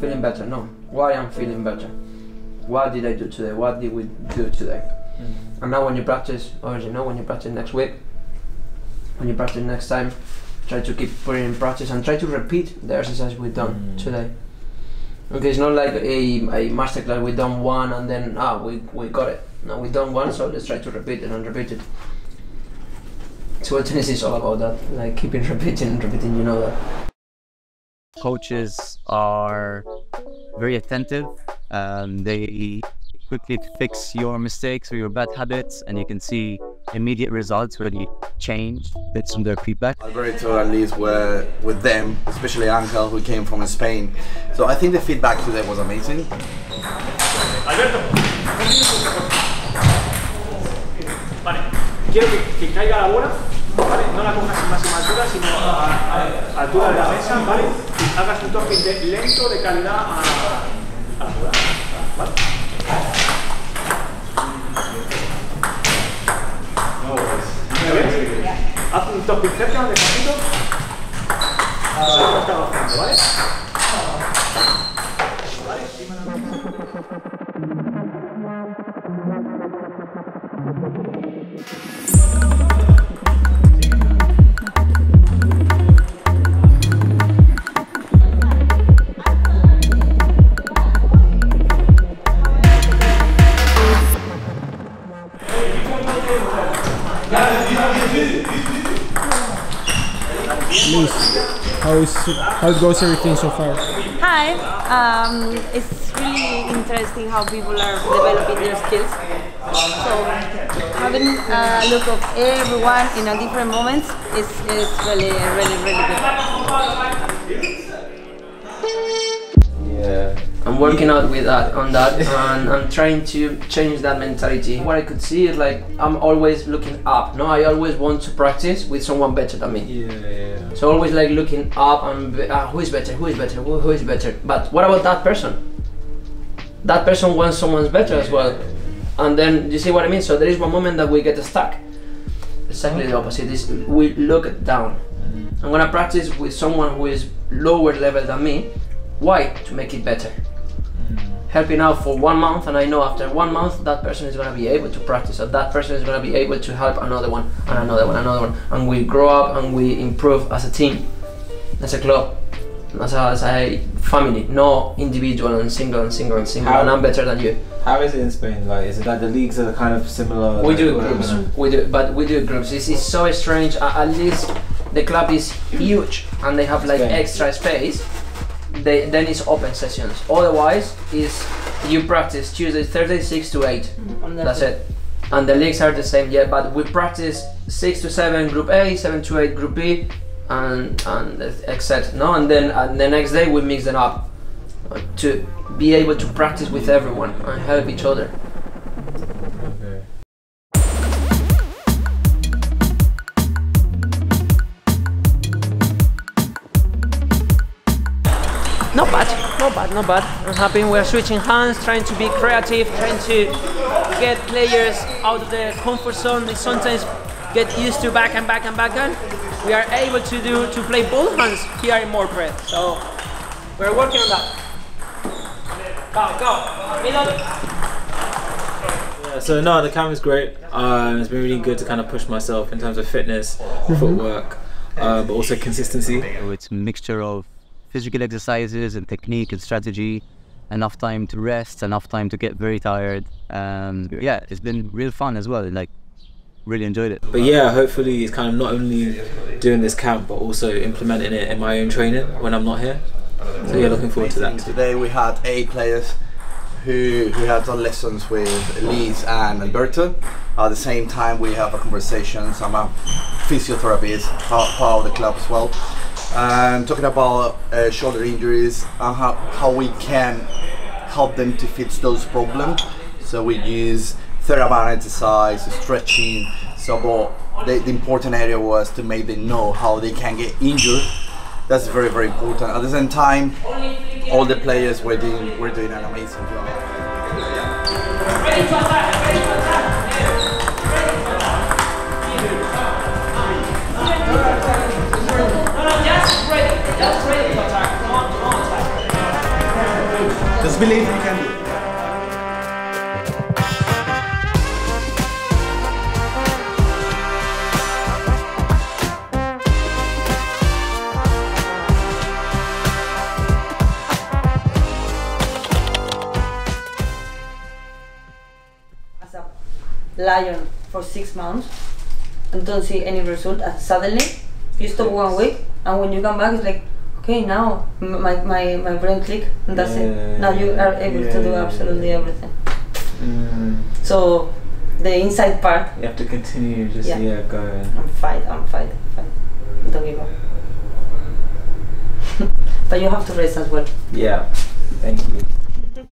feeling better. No, why I'm feeling better? What did I do today? What did we do today? Mm. And now when you practice, or you know, when you practice next week, when you practice next time, try to keep putting in practice and try to repeat the exercise we've done Mm. today. Okay, it's not like a, a masterclass we done one and then ah we, we got it. No, we done one, so let's try to repeat it and repeat it. So tennis is all about that, like keeping repeating and repeating. You know that. Coaches are very attentive. Um, they quickly fix your mistakes or your bad habits, and you can see immediate results when you change based on their feedback. Alberto at least were with them, especially Angel who came from Spain. So I think the feedback today was amazing. Alberto. hagas un toque de lento de calidad a, la jugada. ¿Vale? No, ves? Haz un topic cerca, despacito. Ah, está bajando, ¿vale? ¿Vale? How is how goes everything so far? Hi, um, it's really interesting how people are developing their skills. So having a look of everyone in a different moments is, is really, really, really good. Yeah. I'm working out with that on that and I'm trying to change that mentality. What I could see is like I'm always looking up. No, I always want to practice with someone better than me. Yeah, yeah. So always like looking up and ah, who is better, who is better, who, who is better. But what about that person? That person wants someone's better as well. And then you see what I mean? So there is one moment that we get stuck. Exactly the opposite is we look down. I'm gonna practice with someone who is lower level than me. Why? To make it better. Helping out for one month, and I know after one month that person is gonna be able to practice, and that person is gonna be able to help another one, and another one, another one, and we grow up and we improve as a team, as a club, as a, as a family, no individual and single and single and single. How- And I'm better than you. How is it in Spain? Like, is it that the leagues are kind of similar? We like, do groups. We do, but we do groups. This is so strange. At least the club is huge and they have like Spain. extra space. They then it's open sessions. Otherwise, is you practice Tuesday, Thursday, six to eight. And That's it. And the leagues are the same, yeah. But we practice six to seven, Group A, seven to eight, Group B, and and etc. No, and then and the next day we mix them up to be able to practice with everyone and help each other. Not bad, not bad, not bad. I'm happy we're switching hands, trying to be creative, trying to get players out of their comfort zone. They sometimes get used to back and back and back and we are able to do to play both hands here in more breath. So we're working on that. Go, go, middle. Yeah, so no, the camp is great. Um, it's been really good to kind of push myself in terms of fitness, footwork, uh, but also consistency. So it's a mixture of physical exercises and technique and strategy, enough time to rest, enough time to get very tired. Um, yeah, it's been real fun as well. Like, really enjoyed it. But yeah, hopefully it's kind of not only doing this camp, but also implementing it in my own training when I'm not here. So yeah, looking forward to that. Today we had eight players who, who had done lessons with Liz and Alberto. At the same time, we have a conversation. So I'm a physiotherapist, part, part of the club as well, and talking about uh, shoulder injuries and how, how we can help them to fix those problems. So we use TheraBand exercise, stretching. So, but the, the important area was to make them know how they can get injured that's very very important. At the same time, all the players were doing were doing an amazing job. Just believe you can do it. as a lion for six months and don't see any result and suddenly you stop one week and when you come back it's like okay now my, my, my brain click and that's Yeah, it now you are able to do yeah, absolutely yeah. everything Mm, so the inside part you have to continue just Yeah. yeah, going. I'm fight I'm fight fight don't give up but you have to rest as well Yeah. Thank you.